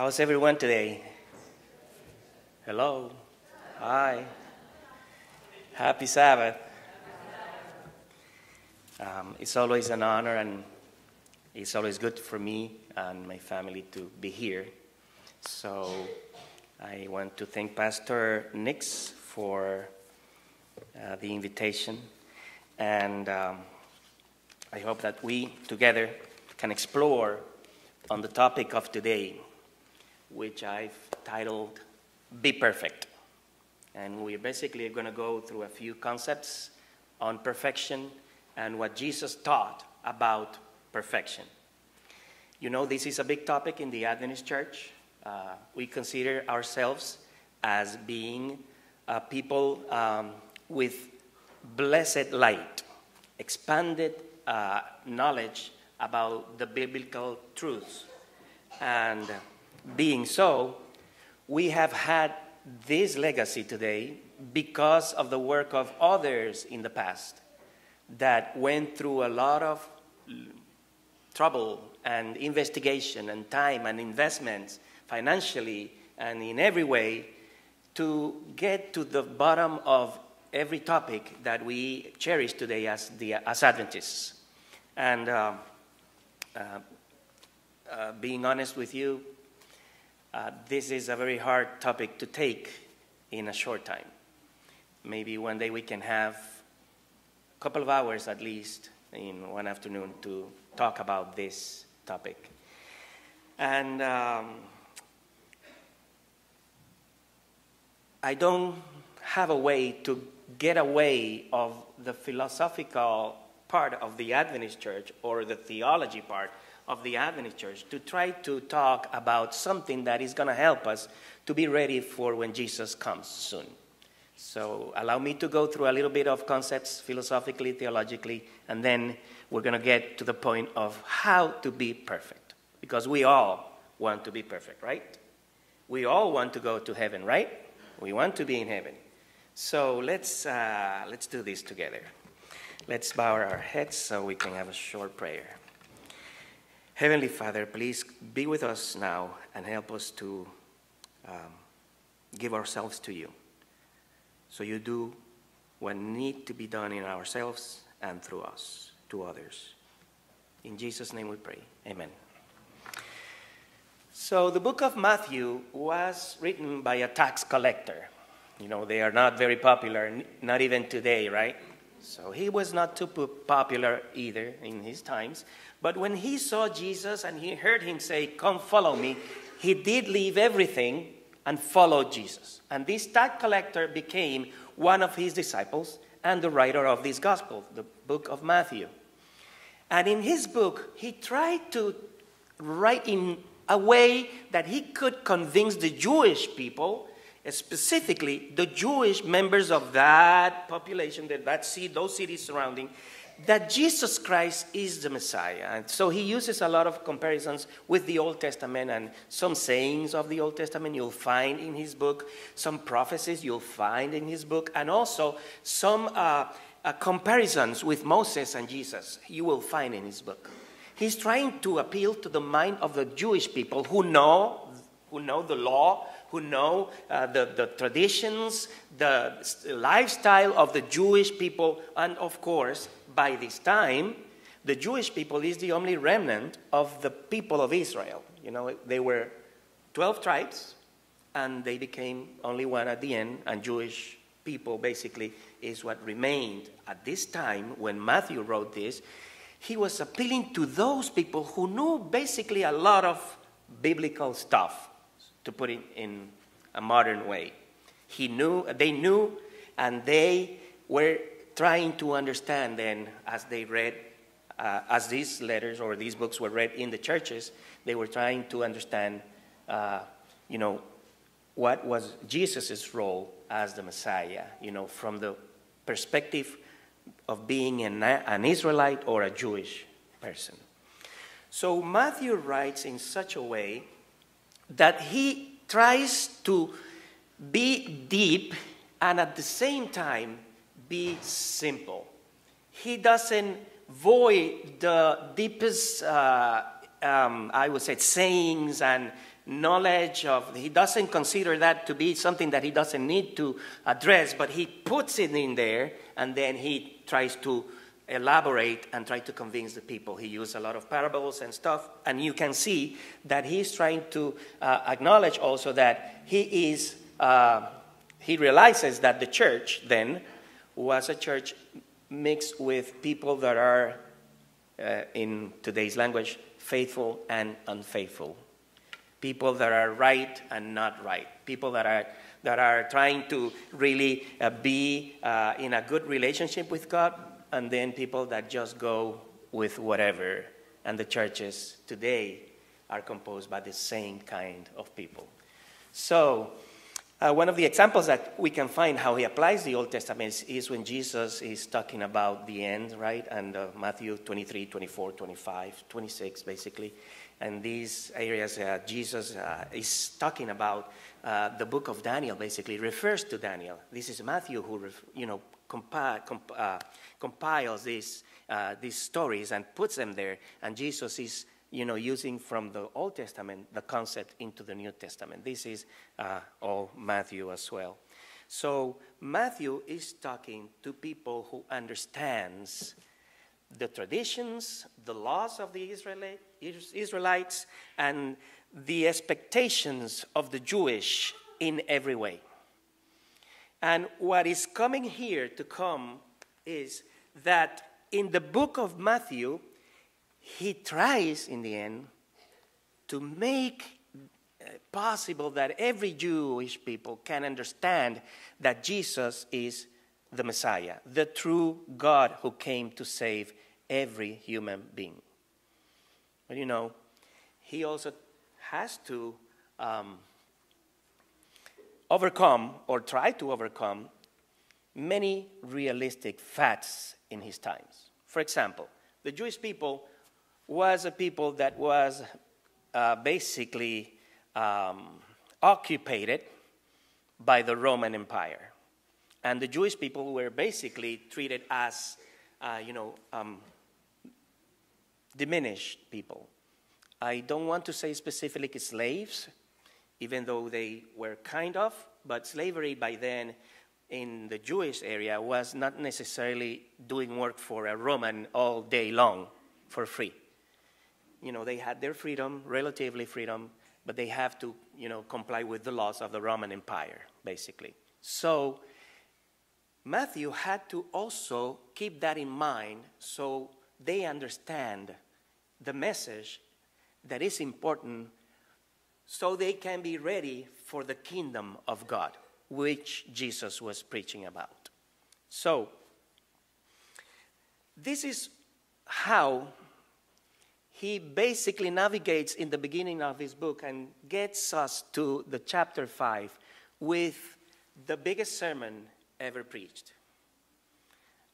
How's everyone today? Hello. Hi. Happy Sabbath. Um, it's always an honor and it's always good for me and my family to be here. So I want to thank Pastor Nix for uh, the invitation. And um, I hope that we together can explore on the topic of today, which I've titled Be Perfect. And we're basically going to go through a few concepts on perfection and what Jesus taught about perfection. You know, this is a big topic in the Adventist church. Uh, we consider ourselves as being uh, people um, with blessed light, expanded uh, knowledge about the biblical truths. And being so, we have had this legacy today because of the work of others in the past that went through a lot of trouble and investigation and time and investments financially and in every way to get to the bottom of every topic that we cherish today as, the, as Adventists. And uh, uh, uh, being honest with you, uh, this is a very hard topic to take in a short time. Maybe one day we can have a couple of hours at least in one afternoon to talk about this topic. And um, I don't have a way to get away of the philosophical part of the Adventist church or the theology part of the Adventist church to try to talk about something that is going to help us to be ready for when Jesus comes soon. So, allow me to go through a little bit of concepts philosophically, theologically, and then we're going to get to the point of how to be perfect. Because we all want to be perfect, right? We all want to go to heaven, right? We want to be in heaven. So let's, uh, let's do this together. Let's bow our heads so we can have a short prayer. Heavenly Father, please be with us now and help us to um, give ourselves to you. So you do what need to be done in ourselves and through us to others. In Jesus' name we pray. Amen. So the book of Matthew was written by a tax collector. You know, they are not very popular, not even today, right? So he was not too popular either in his times. But when he saw Jesus and he heard him say, Come follow me, he did leave everything and followed Jesus. And this tax collector became one of his disciples and the writer of this gospel, the book of Matthew. And in his book, he tried to write in a way that he could convince the Jewish people specifically the Jewish members of that population, that, that city, those cities surrounding, that Jesus Christ is the Messiah. And so he uses a lot of comparisons with the Old Testament and some sayings of the Old Testament you'll find in his book, some prophecies you'll find in his book, and also some uh, uh, comparisons with Moses and Jesus you will find in his book. He's trying to appeal to the mind of the Jewish people who know, who know the law, who know uh, the, the traditions, the lifestyle of the Jewish people, and of course, by this time, the Jewish people is the only remnant of the people of Israel. You know, they were 12 tribes, and they became only one at the end, and Jewish people basically is what remained. At this time, when Matthew wrote this, he was appealing to those people who knew basically a lot of biblical stuff to put it in a modern way. He knew, they knew, and they were trying to understand then as they read, uh, as these letters or these books were read in the churches, they were trying to understand, uh, you know, what was Jesus' role as the Messiah, you know, from the perspective of being an, an Israelite or a Jewish person. So Matthew writes in such a way that he tries to be deep and at the same time be simple. He doesn't void the deepest, uh, um, I would say, sayings and, knowledge of, he doesn't consider that to be something that he doesn't need to address, but he puts it in there and then he tries to elaborate and try to convince the people. He used a lot of parables and stuff, and you can see that he's trying to uh, acknowledge also that he is, uh, he realizes that the church then was a church mixed with people that are, uh, in today's language, faithful and unfaithful. People that are right and not right. People that are that are trying to really uh, be uh, in a good relationship with God, and then people that just go with whatever. And the churches today are composed by the same kind of people. So, uh, one of the examples that we can find how he applies the Old Testament is, is when Jesus is talking about the end, right? And uh, Matthew 23, 24, 25, 26, basically. And these areas, uh, Jesus uh, is talking about uh, the book of Daniel, basically, refers to Daniel. This is Matthew who, you know, compa- comp- uh, compiles these, uh, these stories and puts them there. And Jesus is, you know, using from the Old Testament the concept into the New Testament. This is uh, all Matthew as well. So Matthew is talking to people who understands the traditions, the laws of the Israelites, and the expectations of the Jewish in every way. And what is coming here to come is that in the book of Matthew, he tries in the end to make uh, possible that every Jewish people can understand that Jesus is the Messiah, the true God who came to save every human being. But you know, he also has to um, overcome or try to overcome many realistic facts in his times. For example, the Jewish people was a people that was uh, basically um, occupied by the Roman Empire. And the Jewish people were basically treated as, uh, you know, um, diminished people. I don't want to say specifically slaves, even though they were kind of, but slavery by then in the Jewish area was not necessarily doing work for a Roman all day long for free. You know, they had their freedom, relatively freedom, but they have to, you know, comply with the laws of the Roman Empire, basically. So Matthew had to also keep that in mind so they understand the message that is important so they can be ready for the kingdom of God, which Jesus was preaching about. So, this is how he basically navigates in the beginning of his book and gets us to the chapter 5 with the biggest sermon ever preached.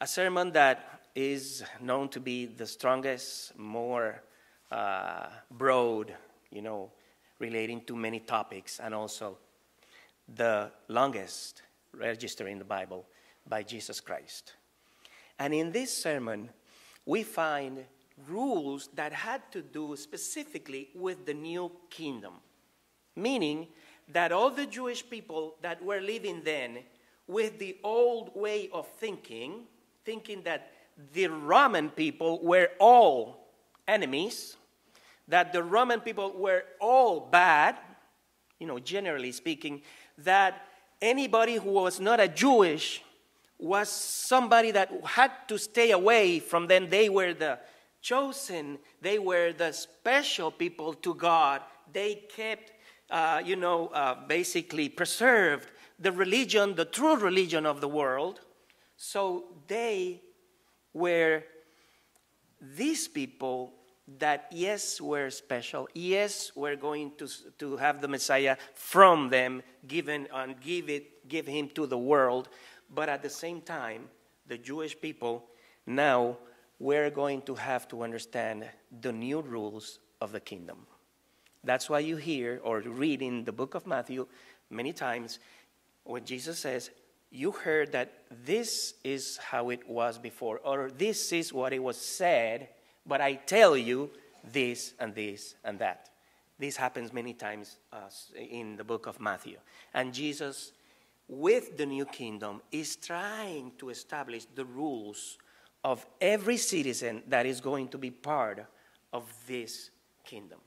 A sermon that is known to be the strongest, more uh, broad, you know, relating to many topics and also the longest register in the Bible by Jesus Christ. And in this sermon, we find rules that had to do specifically with the new kingdom, meaning that all the Jewish people that were living then with the old way of thinking, thinking that the Roman people were all enemies, that the Roman people were all bad, you know, generally speaking, that anybody who was not a Jewish was somebody that had to stay away from them. They were the chosen, they were the special people to God. They kept, uh, you know, uh, basically preserved the religion, the true religion of the world. So they were these people that yes, we're special. Yes, we're going to, to have the Messiah from them given and give it, give him to the world. But at the same time, the Jewish people now we're going to have to understand the new rules of the kingdom. That's why you hear or read in the book of Matthew many times when Jesus says, You heard that this is how it was before, or this is what it was said but I tell you this and this and that. This happens many times uh, in the book of Matthew. And Jesus, with the new kingdom, is trying to establish the rules of every citizen that is going to be part of this kingdom.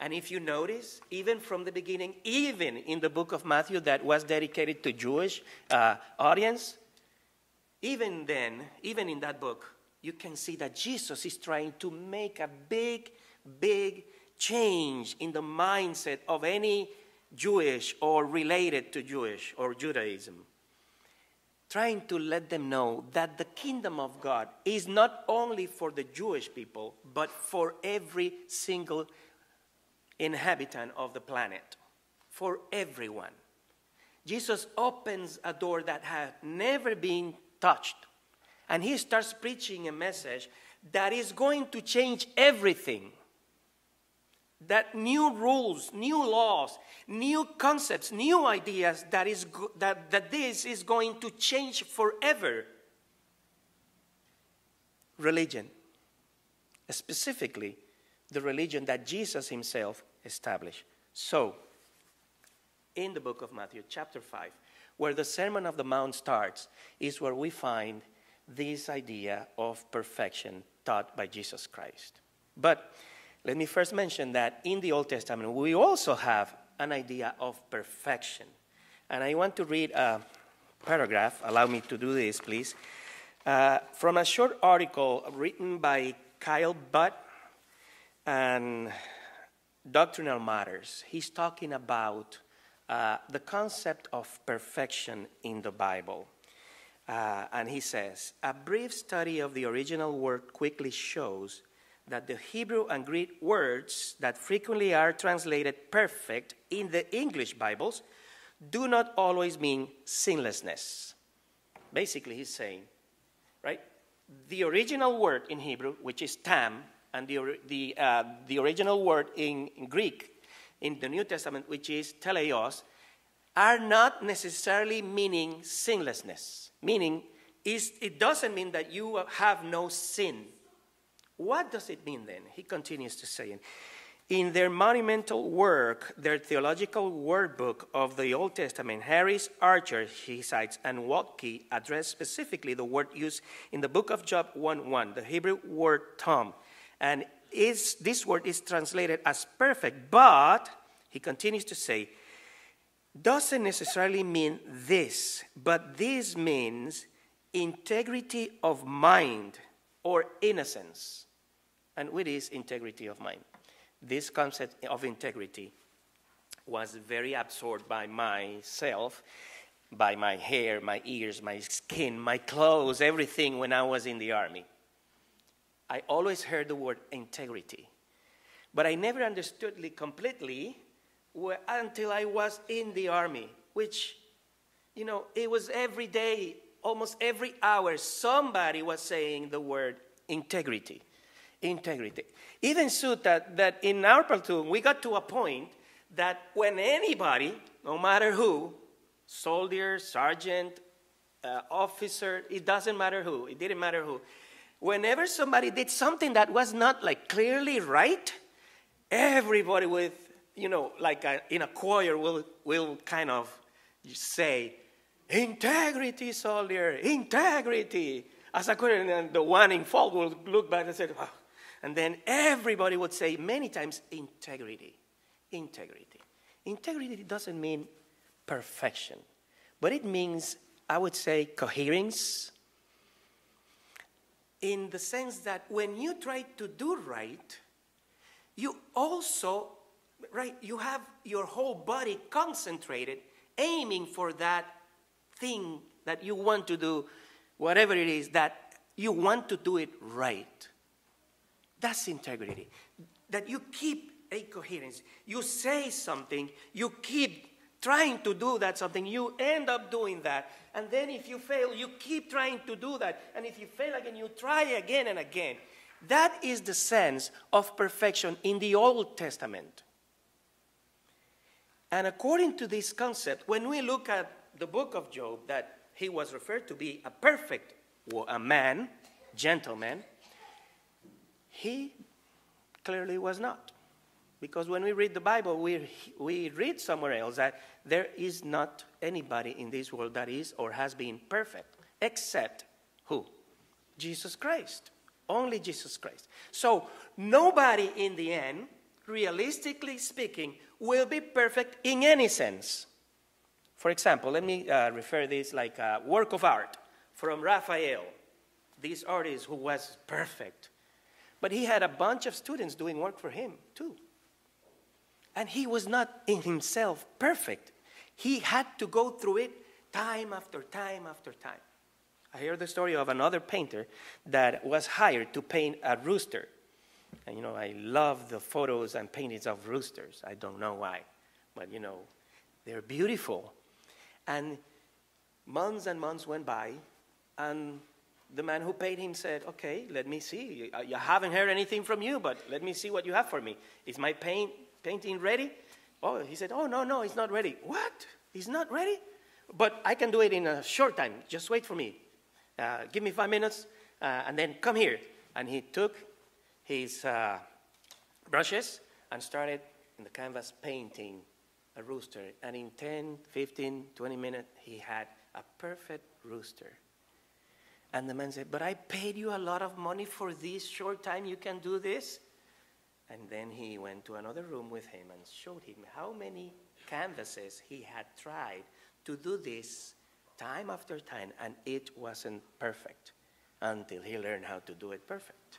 And if you notice, even from the beginning, even in the book of Matthew that was dedicated to Jewish uh, audience, even then, even in that book, you can see that Jesus is trying to make a big, big change in the mindset of any Jewish or related to Jewish or Judaism. Trying to let them know that the kingdom of God is not only for the Jewish people, but for every single inhabitant of the planet, for everyone. Jesus opens a door that had never been touched, and he starts preaching a message that is going to change everything that new rules, new laws, new concepts, new ideas that, is that, that this is going to change forever. Religion, specifically the religion that Jesus himself established. So, in the book of Matthew, chapter 5, where the Sermon of the Mount starts, is where we find this idea of perfection taught by Jesus Christ. But let me first mention that in the Old Testament, we also have an idea of perfection. And I want to read a paragraph. Allow me to do this, please. Uh, from a short article written by Kyle Butt and Doctrinal Matters. He's talking about uh, the concept of perfection in the Bible. Uh, and he says, a brief study of the original word quickly shows that the Hebrew and Greek words that frequently are translated perfect in the English Bibles do not always mean sinlessness. Basically, he's saying, right? The original word in Hebrew, which is tam, and the, the, uh, the original word in, in Greek in the New Testament, which is teleos, are not necessarily meaning sinlessness. Meaning, is, it doesn't mean that you have no sin what does it mean then? He continues to say, in their monumental work, their theological word book of the Old Testament, Harris, Archer, he cites, and Waltke address specifically the word used in the book of Job 1.1, the Hebrew word tom. And is, this word is translated as perfect, but, he continues to say, doesn't necessarily mean this, but this means integrity of mind or innocence and with this integrity of mind. This concept of integrity was very absorbed by myself, by my hair, my ears, my skin, my clothes, everything when I was in the army. I always heard the word integrity, but I never understood it completely until I was in the army, which, you know, it was every day, almost every hour, somebody was saying the word integrity integrity. Even so that, that in our platoon, we got to a point that when anybody, no matter who, soldier, sergeant, uh, officer, it doesn't matter who, it didn't matter who, whenever somebody did something that was not like clearly right, everybody with, you know, like a, in a choir will, will kind of say, integrity, soldier, integrity. As a choir, and the one in fault will look back and say, oh, and then everybody would say many times integrity. Integrity. Integrity doesn't mean perfection, but it means, I would say, coherence. In the sense that when you try to do right, you also, right, you have your whole body concentrated, aiming for that thing that you want to do, whatever it is, that you want to do it right. That's integrity. That you keep a coherence. You say something, you keep trying to do that something, you end up doing that. And then if you fail, you keep trying to do that. And if you fail again, you try again and again. That is the sense of perfection in the Old Testament. And according to this concept, when we look at the book of Job, that he was referred to be a perfect a man, gentleman, he clearly was not. Because when we read the Bible, we, we read somewhere else that there is not anybody in this world that is or has been perfect, except who? Jesus Christ. Only Jesus Christ. So nobody in the end, realistically speaking, will be perfect in any sense. For example, let me uh, refer this like a work of art from Raphael, this artist who was perfect. But he had a bunch of students doing work for him too. And he was not in himself perfect. He had to go through it time after time after time. I hear the story of another painter that was hired to paint a rooster. And you know, I love the photos and paintings of roosters. I don't know why, but you know, they're beautiful. And months and months went by, and the man who paid him said, Okay, let me see. I haven't heard anything from you, but let me see what you have for me. Is my paint painting ready? Oh, he said, Oh, no, no, it's not ready. What? He's not ready? But I can do it in a short time. Just wait for me. Uh, give me five minutes, uh, and then come here. And he took his uh, brushes and started in the canvas painting a rooster. And in 10, 15, 20 minutes, he had a perfect rooster. And the man said, But I paid you a lot of money for this short time. You can do this? And then he went to another room with him and showed him how many canvases he had tried to do this time after time, and it wasn't perfect until he learned how to do it perfect.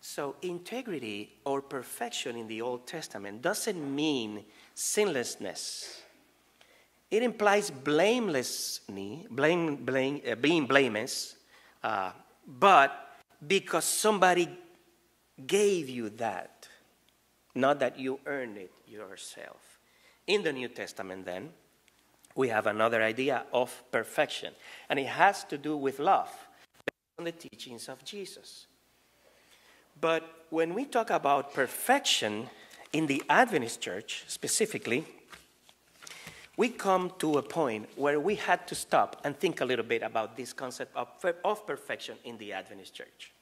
So, integrity or perfection in the Old Testament doesn't mean sinlessness. It implies blamelessness, blame, blame, uh, being blameless, uh, but because somebody gave you that not that you earned it yourself. In the New Testament, then, we have another idea of perfection, and it has to do with love based on the teachings of Jesus. But when we talk about perfection in the Adventist church specifically, we come to a point where we had to stop and think a little bit about this concept of, of perfection in the Adventist church.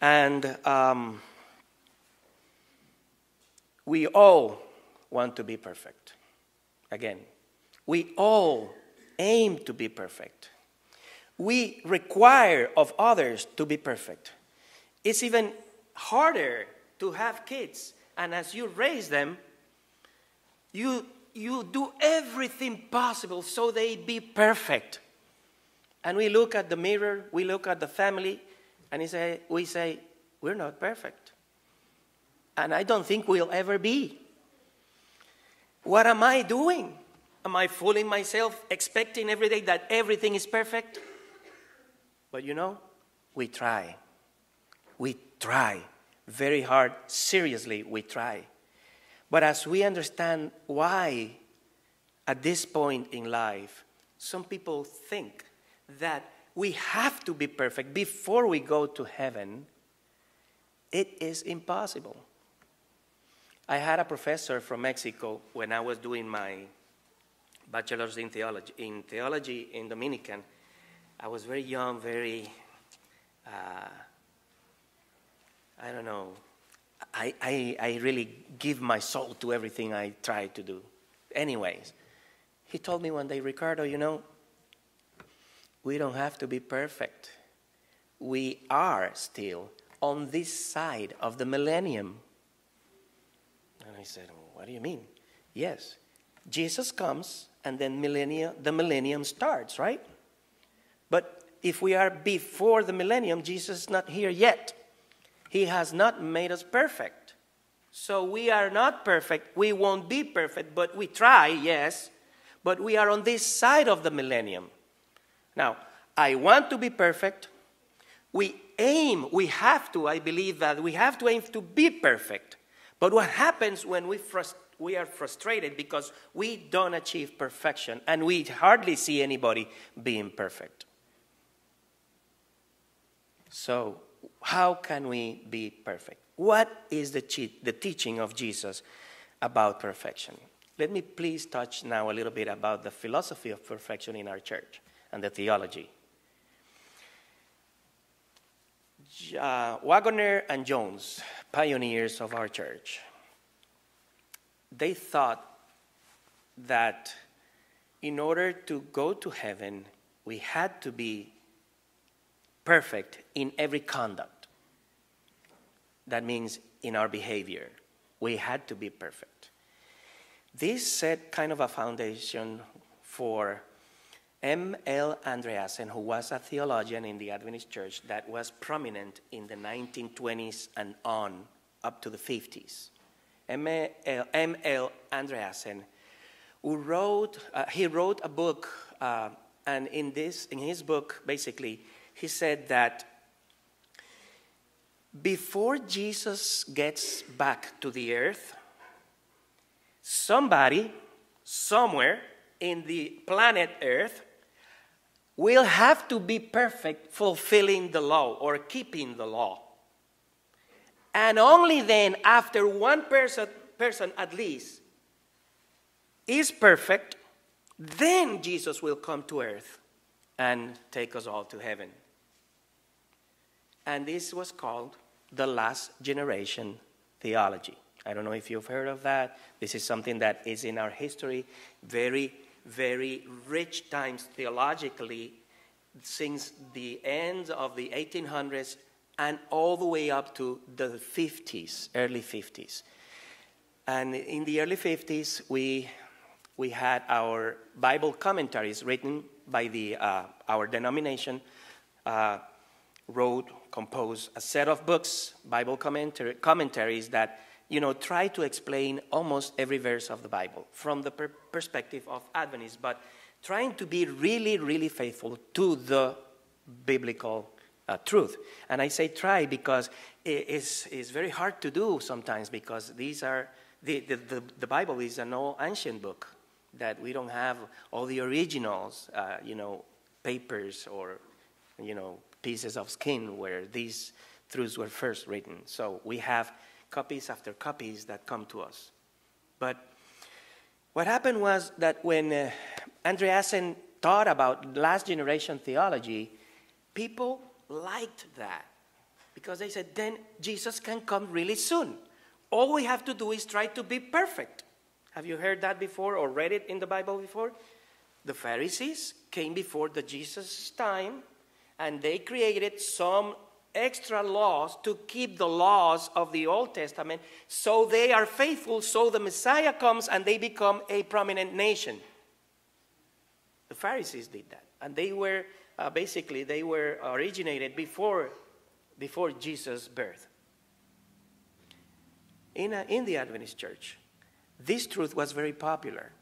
And um, we all want to be perfect. Again, we all aim to be perfect. We require of others to be perfect. It's even harder to have kids, and as you raise them, you, you do everything possible so they be perfect. And we look at the mirror, we look at the family, and we say, we say we're not perfect and I don't think we'll ever be. What am I doing? Am I fooling myself, expecting every day that everything is perfect? But you know, we try. We try very hard, seriously, we try. But as we understand why, at this point in life, some people think that we have to be perfect before we go to heaven, it is impossible. I had a professor from Mexico when I was doing my bachelor's in theology, in theology in Dominican. I was very young, very, uh, I don't know, I, I, I really give my soul to everything I try to do. Anyways, he told me one day, Ricardo, you know, we don't have to be perfect. We are still on this side of the millennium. And I said, well, What do you mean? Yes, Jesus comes and then millennia, the millennium starts, right? But if we are before the millennium, Jesus is not here yet. He has not made us perfect. So we are not perfect. We won't be perfect, but we try, yes. But we are on this side of the millennium. Now, I want to be perfect. We aim, we have to, I believe that we have to aim to be perfect. But what happens when we, frust- we are frustrated because we don't achieve perfection and we hardly see anybody being perfect? So, how can we be perfect? What is the, the teaching of Jesus about perfection? Let me please touch now a little bit about the philosophy of perfection in our church and the theology. uh, Waggoner and Jones, pioneers of our church, they thought that in order to go to heaven, we had to be perfect in every conduct. That means in our behavior. We had to be perfect. This set kind of a foundation for M.L. Andreasen, who was a theologian in the Adventist church that was prominent in the 1920s and on up to the 50s. M.L. Andreasen, who wrote, uh, he wrote a book, uh, and in, this, in his book, basically, he said that before Jesus gets back to the earth, somebody, somewhere in the planet Earth, will have to be perfect fulfilling the law or keeping the law. And only then, after one person, person at least is perfect, then Jesus will come to earth and take us all to heaven. And this was called the last generation theology. I don't know if you've heard of that. This is something that is in our history, very, very rich times theologically, since the end of the 1800s and all the way up to the 50s, early 50s. And in the early 50s, we, we had our Bible commentaries written by the, uh, our denomination, uh, wrote, composed a set of books, Bible commentary, commentaries that you know, try to explain almost every verse of the Bible from the per- perspective of Adventists, but trying to be really, really faithful to the biblical uh, truth. And I say try because it's, it's very hard to do sometimes because these are, the, the, the, the Bible is an old ancient book that we don't have all the originals, uh, you know, papers or, you know, pieces of skin where these truths were first written. So we have copies after copies that come to us. But what happened was that when uh, Andreasen thought about last generation theology, people liked that because they said, then Jesus can come really soon. All we have to do is try to be perfect. Have you heard that before or read it in the Bible before? The Pharisees came before the Jesus time and they created some extra laws to keep the laws of the Old Testament so they are faithful, so the Messiah comes and they become a prominent nation. The Pharisees did that. And they were uh, basically, they were originated before, before Jesus' birth. In, a, in the Adventist church, this truth was very popular.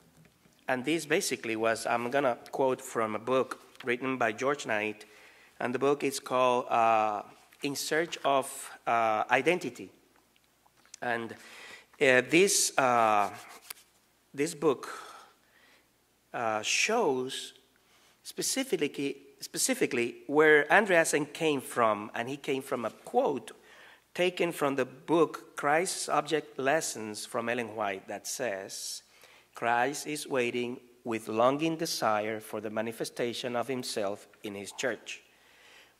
And this basically was, I'm going to quote from a book written by George Knight, and the book is called uh, In Search of uh, Identity. And uh, this, uh, this book uh, shows specifically specifically where Andreasen came from, and he came from a quote taken from the book Christ's Object Lessons from Ellen White that says, Christ is waiting with longing desire for the manifestation of himself in his church.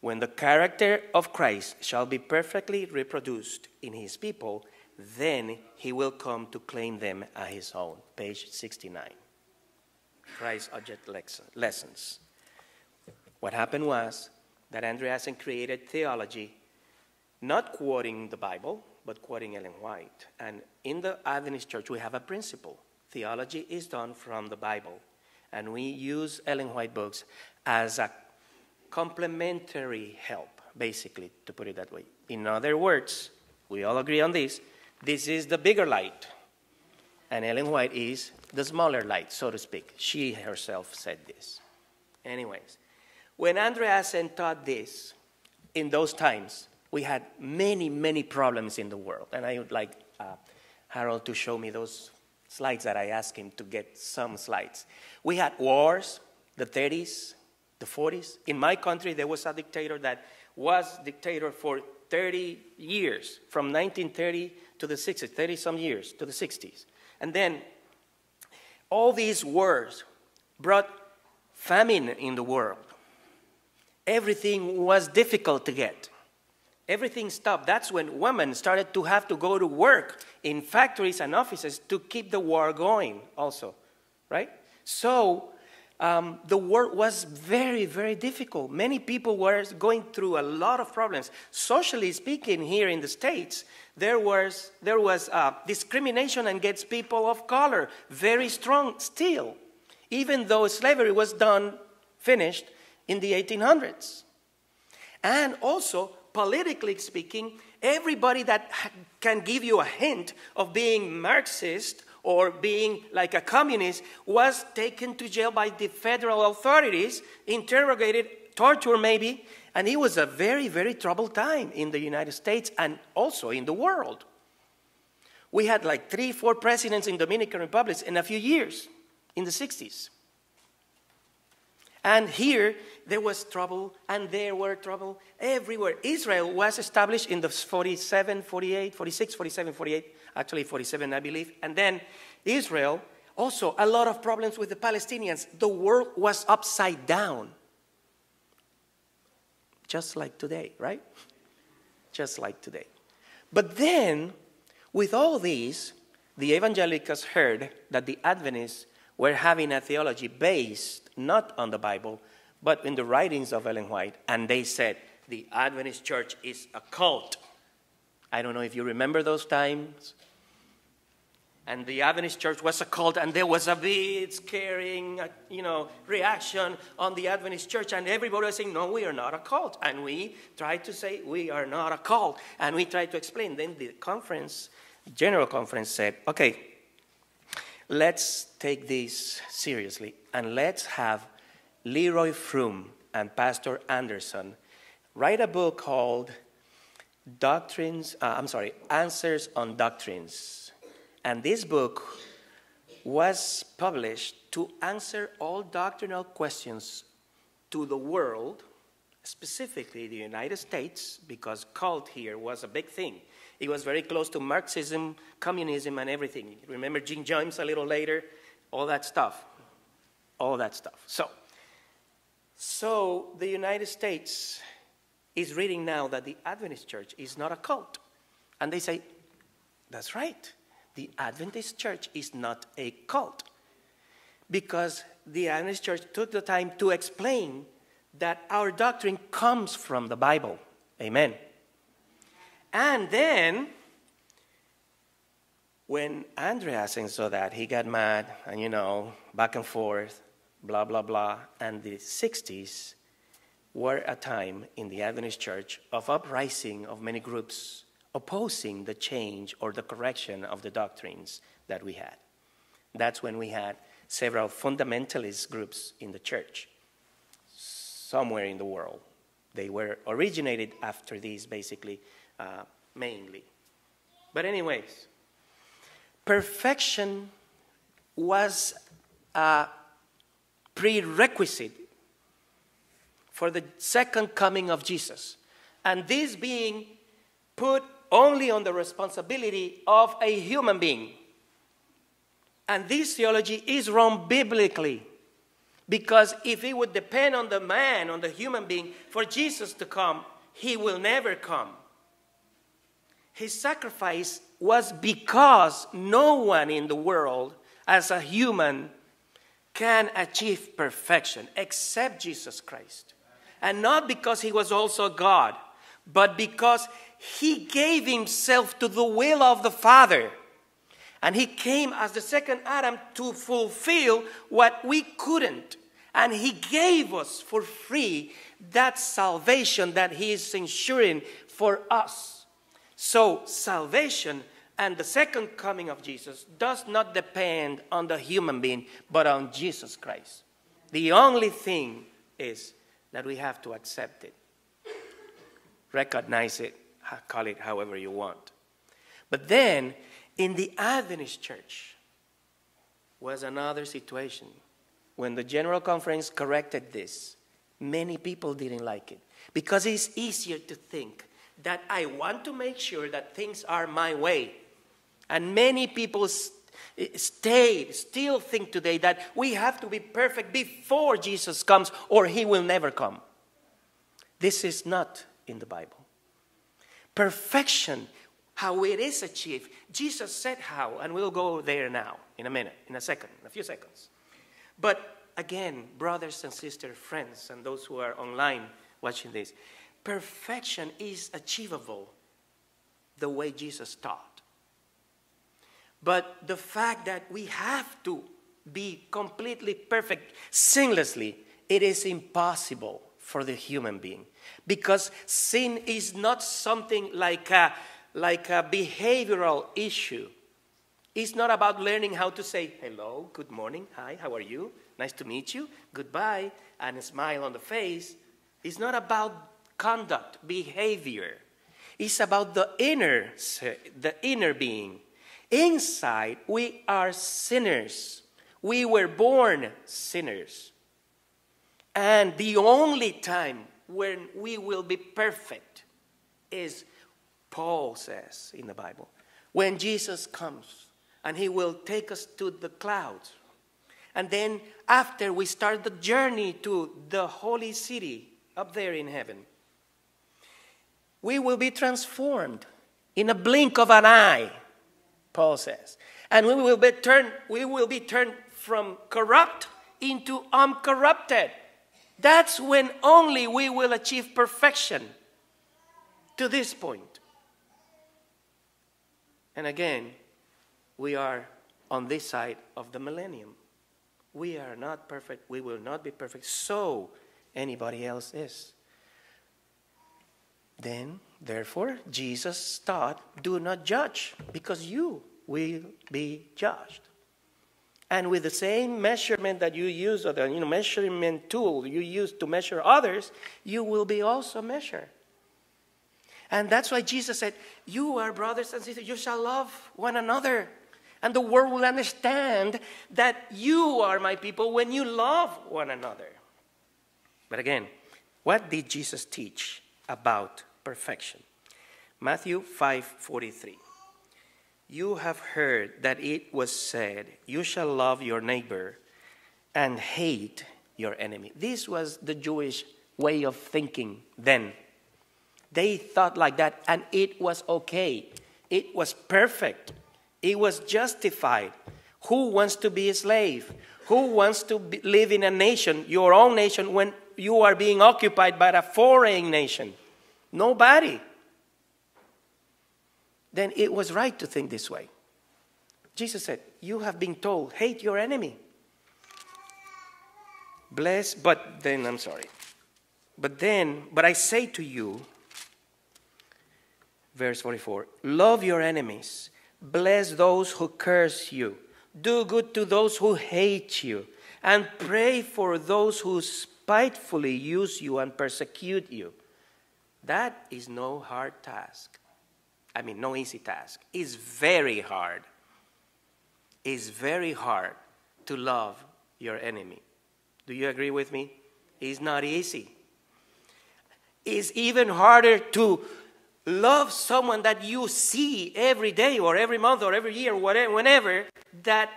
When the character of Christ shall be perfectly reproduced in his people, then he will come to claim them as his own. Page 69. Christ's Object Lessons. What happened was that Andreasen created theology, not quoting the Bible, but quoting Ellen White. And in the Adventist church, we have a principle theology is done from the Bible. And we use Ellen White books as a complementary help, basically, to put it that way. In other words, we all agree on this this is the bigger light, and Ellen White is the smaller light, so to speak. She herself said this. Anyways, when Andreasen taught this, in those times, we had many, many problems in the world. And I would like uh, Harold to show me those slides that I asked him to get some slides. We had wars, the 30s, the 40s. In my country, there was a dictator that was dictator for 30 years, from 1930 to the 60s, 30 some years to the 60s. And then all these wars brought famine in the world everything was difficult to get. everything stopped. That's when women started to have to go to work in factories and offices to keep the war going, also, right? So um, the war was very, very difficult. Many people were going through a lot of problems. Socially speaking, here in the States, there was, there was uh, discrimination against people of color, very strong still, even though slavery was done, finished in the 1800s. And also, politically speaking, everybody that can give you a hint of being Marxist or being like a communist was taken to jail by the federal authorities, interrogated, tortured maybe, and it was a very, very troubled time in the United States and also in the world. We had like three, four presidents in Dominican Republic in a few years, in the 60s. And here there was trouble, and there were trouble everywhere. Israel was established in the 47, 48, 46, 47, 48, actually 47, I believe. And then Israel, also a lot of problems with the Palestinians. The world was upside down. Just like today, right? Just like today. But then, with all these, the evangelicals heard that the Adventists were having a theology based not on the Bible, but in the writings of Ellen White. And they said, the Adventist church is a cult. I don't know if you remember those times. And the Adventist church was a cult, and there was a big scaring, uh, you know, reaction on the Adventist church, and everybody was saying, "No, we are not a cult." And we tried to say, "We are not a cult," and we tried to explain. Then the conference, general conference, said, "Okay, let's take this seriously and let's have Leroy Froom and Pastor Anderson write a book called Doctrines, uh, I'm sorry, Answers on Doctrines. And this book was published to answer all doctrinal questions to the world, specifically the United States, because cult here was a big thing. It was very close to Marxism, communism, and everything. Remember Jim Jones a little later? All that stuff. All that stuff. So, so the United States is reading now that the Adventist church is not a cult. And they say, that's right. The Adventist church is not a cult. Because the Adventist church took the time to explain that our doctrine comes from the Bible. Amen. And then, when Andreasen saw that, he got mad, and you know, back and forth, blah, blah, blah. And the 60s were a time in the Adventist church of uprising of many groups opposing the change or the correction of the doctrines that we had. That's when we had several fundamentalist groups in the church, somewhere in the world. They were originated after these, basically, uh, mainly. But, anyways, perfection was a prerequisite for the second coming of Jesus. And this being put only on the responsibility of a human being. And this theology is wrong biblically. Because if it would depend on the man, on the human being, for Jesus to come, he will never come. His sacrifice was because no one in the world, as a human, can achieve perfection except Jesus Christ. And not because he was also God, but because he gave himself to the will of the Father. And he came as the second Adam to fulfill what we couldn't. And he gave us for free that salvation that he is ensuring for us. So, salvation and the second coming of Jesus does not depend on the human being, but on Jesus Christ. The only thing is that we have to accept it, recognize it, call it however you want. But then, in the Adventist church, was another situation. When the General Conference corrected this, many people didn't like it because it's easier to think that I want to make sure that things are my way. And many people eh, stay, still think today that we have to be perfect before Jesus comes or he will never come. This is not in the Bible. Perfection, how it is achieved. Jesus said how, and we'll go there now in a minute, in a second, in a few seconds. But again, brothers and sisters, friends, and those who are online watching this, perfection is achievable the way Jesus taught. But the fact that we have to be completely perfect sinlessly, it is impossible for the human being. Because sin is not something like a, like a behavioral issue. It's not about learning how to say hello, good morning, hi, how are you? Nice to meet you, goodbye, and a smile on the face. It's not about conduct, behavior. It's about the inner, the inner being. Inside, we are sinners. We were born sinners. And the only time when we will be perfect is, Paul says in the Bible, when Jesus comes and he will take us to the clouds. And then, after we start the journey to the holy city up there in heaven, we will be transformed in a blink of an eye, Paul says. And we will be turned, we will be turned from corrupt into uncorrupted. That's when only we will achieve perfection to this point. And again, we are on this side of the millennium. We are not perfect. We will not be perfect. So anybody else is. Then, therefore, Jesus taught, do not judge, because you will be judged. And with the same measurement that you use, or the you know, measurement tool you use to measure others, you will be also measured. And that's why Jesus said, You are brothers and sisters, you shall love one another. And the world will understand that you are my people when you love one another. But again, what did Jesus teach about perfection? Matthew 5:43 you have heard that it was said, You shall love your neighbor and hate your enemy. This was the Jewish way of thinking then. They thought like that, and it was okay. It was perfect. It was justified. Who wants to be a slave? Who wants to be, live in a nation, your own nation, when you are being occupied by a foreign nation? Nobody then it was right to think this way. Jesus said, You have been told, hate your enemy. Bless, but then, I'm sorry. But then, but I say to you, verse 44 love your enemies, bless those who curse you, do good to those who hate you, and pray for those who spitefully use you and persecute you. That is no hard task. I mean, no easy task. It's very hard. It's very hard to love your enemy. Do you agree with me? It's not easy. It's even harder to love someone that you see every day or every month or every year, whatever, whenever, that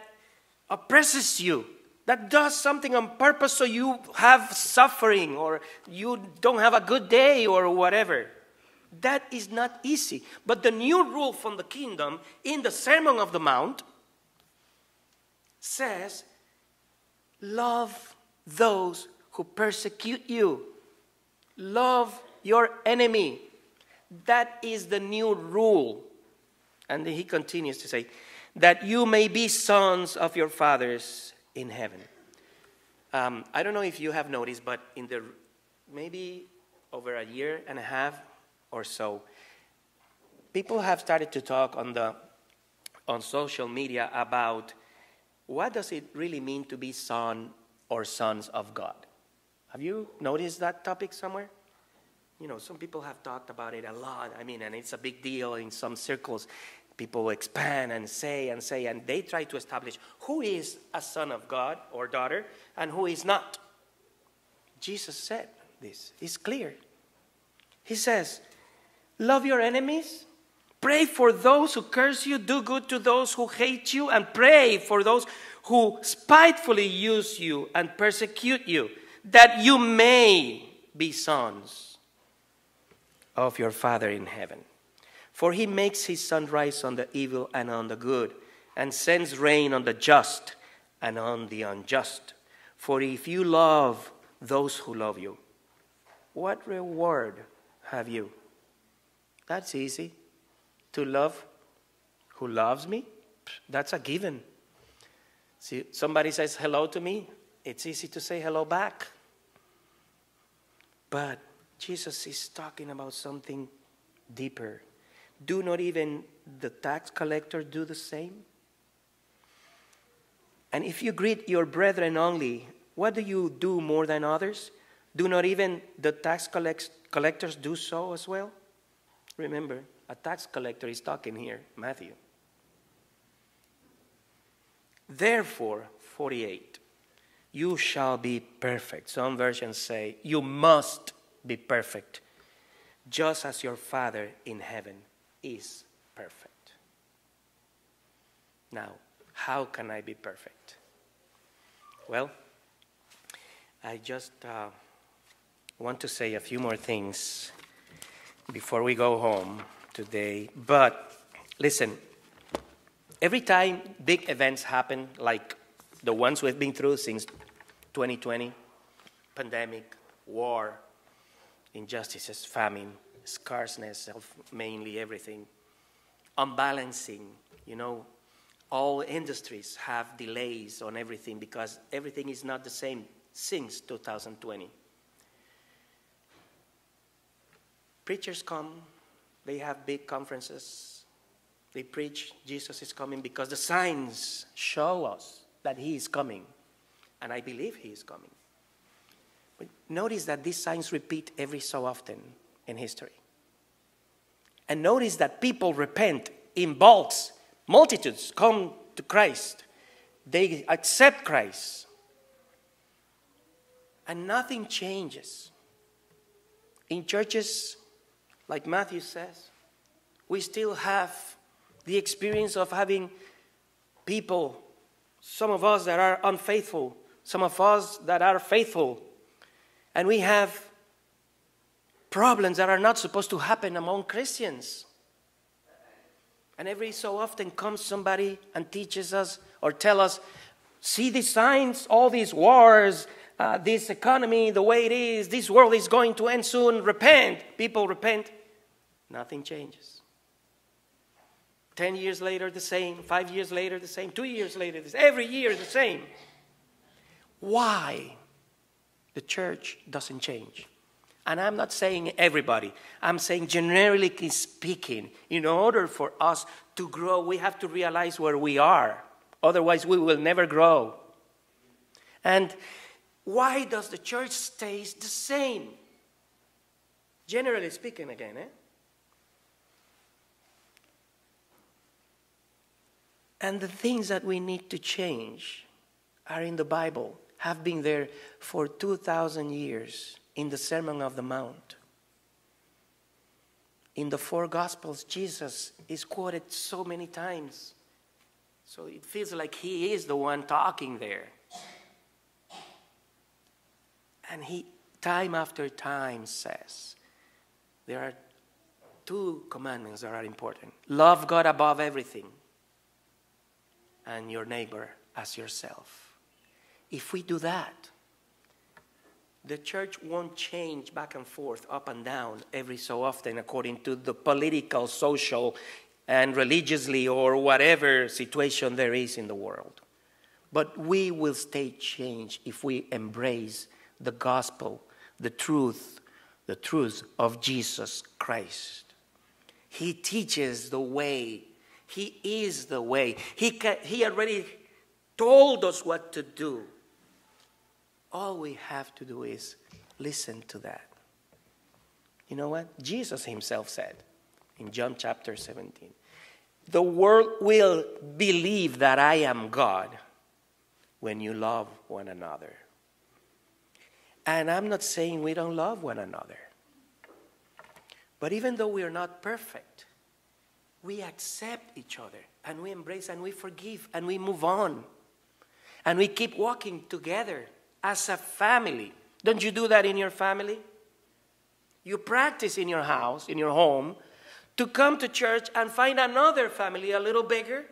oppresses you, that does something on purpose so you have suffering or you don't have a good day or whatever. That is not easy. But the new rule from the kingdom in the Sermon of the Mount says, Love those who persecute you, love your enemy. That is the new rule. And he continues to say, That you may be sons of your fathers in heaven. Um, I don't know if you have noticed, but in the maybe over a year and a half or so, people have started to talk on, the, on social media about what does it really mean to be son or sons of God. Have you noticed that topic somewhere? You know, some people have talked about it a lot. I mean, and it's a big deal in some circles. People expand and say and say, and they try to establish who is a son of God or daughter and who is not. Jesus said this. It's clear. He says, Love your enemies. Pray for those who curse you. Do good to those who hate you. And pray for those who spitefully use you and persecute you, that you may be sons of your Father in heaven. For he makes his sun rise on the evil and on the good, and sends rain on the just and on the unjust. For if you love those who love you, what reward have you? That's easy. To love who loves me, that's a given. See, somebody says hello to me, it's easy to say hello back. But Jesus is talking about something deeper. Do not even the tax collector do the same? And if you greet your brethren only, what do you do more than others? Do not even the tax collectors do so as well? Remember, a tax collector is talking here, Matthew. Therefore, 48, you shall be perfect. Some versions say, you must be perfect, just as your Father in heaven is perfect. Now, how can I be perfect? Well, I just uh, want to say a few more things before we go home today. But listen, every time big events happen, like the ones we've been through since 2020 pandemic, war, injustices, famine, scarceness of mainly everything, unbalancing, you know, all industries have delays on everything because everything is not the same since 2020. Preachers come, they have big conferences, they preach Jesus is coming because the signs show us that he is coming. And I believe he is coming. But notice that these signs repeat every so often in history. And notice that people repent in bulks. Multitudes come to Christ. They accept Christ. And nothing changes. In churches, like Matthew says, we still have the experience of having people, some of us that are unfaithful, some of us that are faithful, and we have problems that are not supposed to happen among Christians. And every so often comes somebody and teaches us or tell us, see the signs, all these wars, uh, this economy, the way it is, this world is going to end soon. Repent. People repent. Nothing changes. Ten years later, the same. Five years later, the same. Two years later, the same. every year, the same. Why the church doesn't change? And I'm not saying everybody, I'm saying generally speaking, in order for us to grow, we have to realize where we are. Otherwise, we will never grow. And why does the church stays the same? Generally speaking, again, eh? And the things that we need to change are in the Bible, have been there for 2,000 years in the Sermon of the Mount. In the four Gospels, Jesus is quoted so many times. So it feels like he is the one talking there. And he, time after time, says there are two commandments that are important love God above everything, and your neighbor as yourself. If we do that, the church won't change back and forth, up and down, every so often according to the political, social, and religiously or whatever situation there is in the world. But we will stay changed if we embrace the gospel, the truth, the truth of Jesus Christ. He teaches the way, He is the way. He, can, he already told us what to do. All we have to do is listen to that. You know what? Jesus himself said in John chapter 17 The world will believe that I am God when you love one another. And I'm not saying we don't love one another. But even though we are not perfect, we accept each other and we embrace and we forgive and we move on. And we keep walking together as a family. Don't you do that in your family? You practice in your house, in your home, to come to church and find another family a little bigger.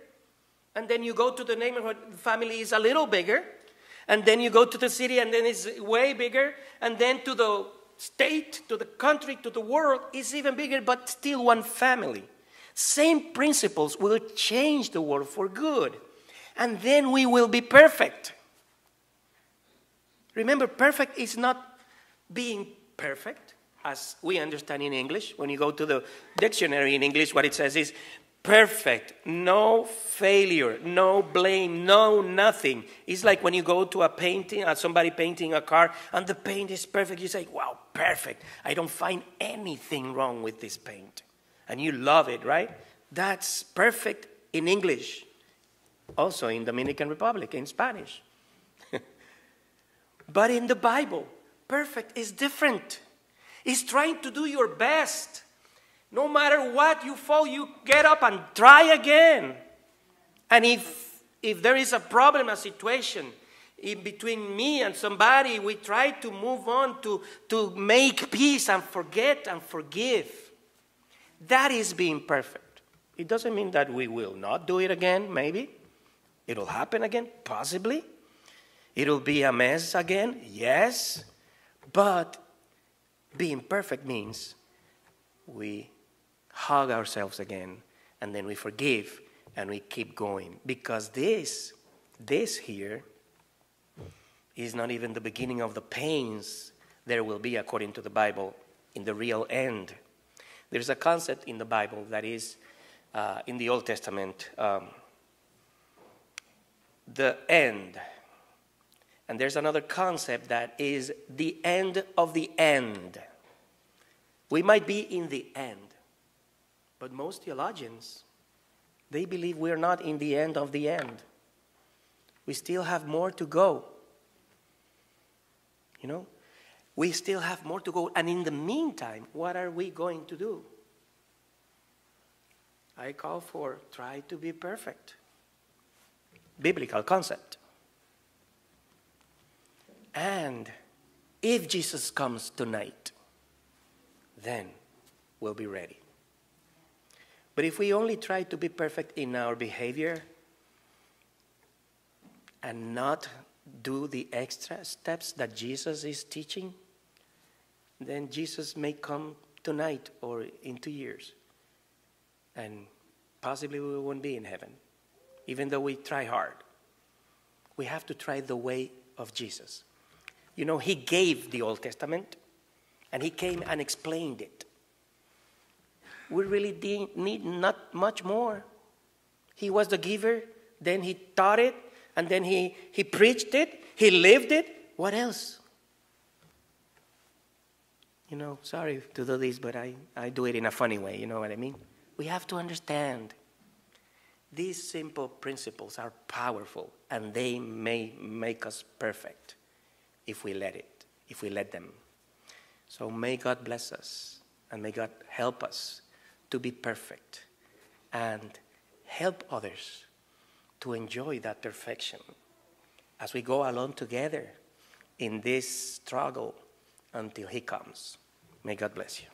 And then you go to the neighborhood, family is a little bigger. And then you go to the city, and then it's way bigger. And then to the state, to the country, to the world, it's even bigger, but still one family. Same principles will change the world for good. And then we will be perfect. Remember, perfect is not being perfect, as we understand in English. When you go to the dictionary in English, what it says is perfect, no failure, no blame, no nothing. It's like when you go to a painting, uh, somebody painting a car, and the paint is perfect. You say, wow, perfect. I don't find anything wrong with this paint. And you love it, right? That's perfect in English. Also in Dominican Republic, in Spanish. But in the Bible, perfect is different. It's trying to do your best. No matter what you fall, you get up and try again. And if, if there is a problem, a situation in between me and somebody, we try to move on to, to make peace and forget and forgive. That is being perfect. It doesn't mean that we will not do it again, maybe. It'll happen again, possibly. It'll be a mess again, yes, but being perfect means we hug ourselves again and then we forgive and we keep going. Because this this here is not even the beginning of the pains there will be according to the bible in the real end. There's a concept in the bible that is uh, in the old testament um, the end and there's another concept that is the end of the end. We might be in the end, but most theologians, they believe we're not in the end of the end. We still have more to go. You know, we still have more to go. And in the meantime, what are we going to do? I call for try to be perfect. Biblical concept. And if Jesus comes tonight, then we'll be ready. But if we only try to be perfect in our behavior and not do the extra steps that Jesus is teaching, then Jesus may come tonight or in two years. And possibly we won't be in heaven, even though we try hard. We have to try the way of Jesus. You know, he gave the Old Testament and he came and explained it. We really need not much more. He was the giver, then he taught it, and then he, he preached it, he lived it. What else? You know, sorry to do this, but I, I do it in a funny way, you know what I mean? We have to understand these simple principles are powerful and they may make us perfect if we let it, if we let them. So may God bless us and may God help us to be perfect and help others to enjoy that perfection as we go along together in this struggle until He comes. May God bless you.